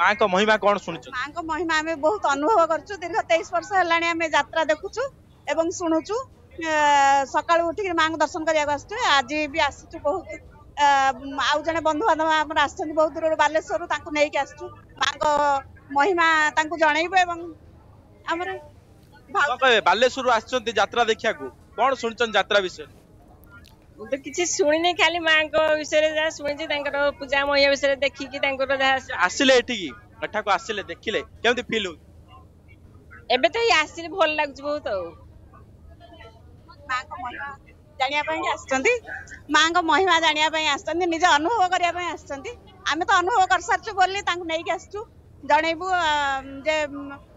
monk মহিমা কোন শুনিছো monk মহিমা আমি বহুত অনুভব করছু দীর্ঘ 23 বর্ষ হেলানি আমি যাত্রা দেখুছু এবং শুনুছু সকাল উঠিকি মাঙ্ক দর্শন করিয়া আসছু আজি বি আসছু বহুত আউ জনে বন্ধু বান্ধব আমার আসছেন বহুত দূরর বালেশ্বরু তাঙ্কু নেইকি আসছু মাঙ্ক মহিমা তাঙ্কু জনাইবু এবং আমার বালেশ্বরু আসছন্তি যাত্রা দেখিয়াকু কোন শুনিছন যাত্রা বিষয়ে तो किसी शुणी खाली माँ विषय शुणी पूजा मैया विषय देखी आसिले कठा को आसिले देखिले कम फिल एबे तो आस लगुच बहुत जानवा आ महिमा जानापी आज अनुभव करने आम तो अनुभव कर सारे बोली नहीं आसचु जनबू जे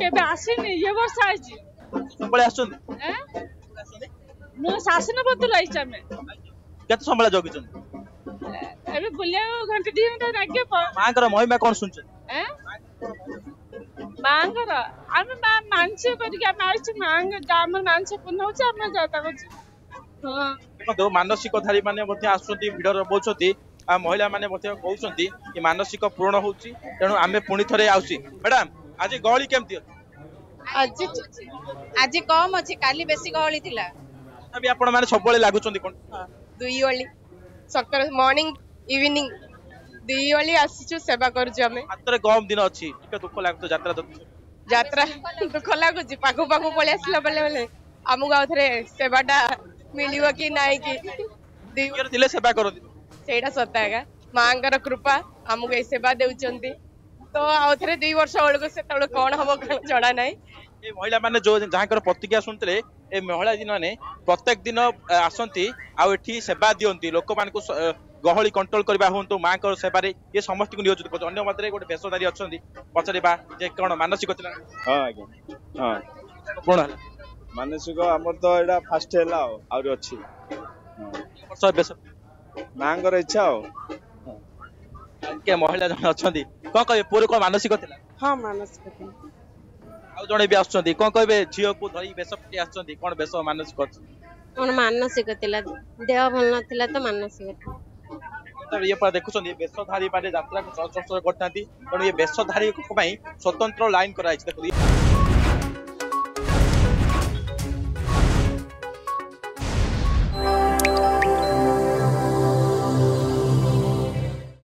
কেবে আসিনি ଏ ବର୍ଷ ଆଇଛି ସମ୍ବଳେ ଆସୁଛନ୍ତି ମୁଁ ଶାସନ ବଦଳ ଆଇଛି ଆମେ କେତେ ସମ୍ବଳେ ଜଗିଛନ୍ତି ଏବେ ବୁଲିବାକୁ ଘଣ୍ଟେ ଦି ଘଣ୍ଟା ଲାଗିବ ମାଙ୍କର ମହିମା କ'ଣ ଶୁଣିଛନ୍ତି ମାଙ୍କର ଆମେ ମା ମାନସିକ କରିକି ଆମେ ଆଇଛୁ ମାଙ୍କ ଆମର ମାନସିକ ପୂର୍ଣ୍ଣ ହଉଛି ଆମେ ଯାତା କରୁଛୁ ଦେଖନ୍ତୁ ମାନସିକଧାରୀ ମାନେ ମଧ୍ୟ ଆସୁଛନ୍ତି ଭିଡ଼ ରହୁଛନ୍ତି ମହିଳାମାନେ ମଧ୍ୟ କହୁଛନ୍ତି କି ମାନସିକ ପୂରଣ ହେଉଛି ତେଣୁ ଆମେ ପୁଣି ଥରେ ଆସୁଛି ମ୍ୟାଡ଼ାମ୍ আজি গহলি কেমতি আছে আজি আজি কম আছে কালি বেশি গহলি থিলা তথাপি আপন মানে সবলে লাগুচন্তি কোন দুই ওলি সকাল মর্নিং ইভিনিং দুই ওলি আসিছু সেবা করছু আমি হাতরে গম দিন আছে টিকে দুঃখ লাগুতো যাত্রা যাত্রা দুঃখ লাগুছি পাখু পাখু পড়ে আসলা বেলে বেলে আমুক আউথরে সেবাটা মিলিব কি নাই কি দিলে সেবা করতে সেইটা সত্য একা মাঙ্কর কৃপা আমুক এই সেবা দেউচন্তি ତ ଆଉ ଥରେ ଦୁଇ ବର୍ଷ ବେଳକୁ ସେତେବେଳେ କଣ ହବ କଣ ଜଣା ନାହିଁ ଏ ମହିଳା ମାନେ ଯୋଉ ଯାହାଙ୍କର ପ୍ରତିକ୍ରିୟା ଶୁଣିଥିଲେ ଏ ମହିଳା ମାନେ ପ୍ରତ୍ୟେକ ଦିନ ଆସନ୍ତି ଆଉ ଏଠି ସେବା ଦିଅନ୍ତି ଲୋକମାନଙ୍କୁ ଗହଳି କଣ୍ଟ୍ରୋଲ କରିବା ହୁଅନ୍ତୁ ମାଙ୍କର ସେବାରେ ଇଏ ସମସ୍ତଙ୍କୁ ନିୟୋଜିତ କରୁଛନ୍ତି ଅନ୍ୟ ମଧ୍ୟରେ ଗୋଟେ ବେଶଧାରୀ ଅଛନ୍ତି ପଚାରିବା ଯେ କଣ ମାନସିକ ଥିଲା ହଁ ଆଜ୍ଞା ହଁ କଣ ମାନସିକ ଆମର ତ ଏଇଟା ଫାଷ୍ଟ ହେଲା ଆଉ ଆହୁରି ଅଛି ମାଙ୍କର ଇଚ୍ଛା ଆଉ କିଏ ମହିଳା ଜଣେ ଅଛନ୍ତି କଣ କହିବେ ପୁଅର କଣ ମାନସିକ ଥିଲା ହଁ ମାନସିକ ଥିଲା ଆଉ ଜଣେ ବି ଆସୁଛନ୍ତି କଣ କହିବେ ଝିଅକୁ ଧରି ବେଶ ପଟି ଆସୁଛନ୍ତି କଣ ବେଶ ମାନସିକ ଅଛି କଣ ମାନସିକ ଥିଲା ଦେହ ଭଲ ନଥିଲା ତ ମାନସିକ ଥିଲା ଇଏ ପୁରା ଦେଖୁଛନ୍ତି ବେଶଧାରୀ ମାନେ ଯାତ୍ରାକୁ ଚଳଚଞ୍ଚଳ କରିଥାନ୍ତି ତେଣୁ ଏ ବେଶଧାରୀଙ୍କ ପାଇଁ ସ୍ୱତନ୍ତ୍ର ଲାଇନ କରାଯାଇଛି ଦେଖନ୍ତୁ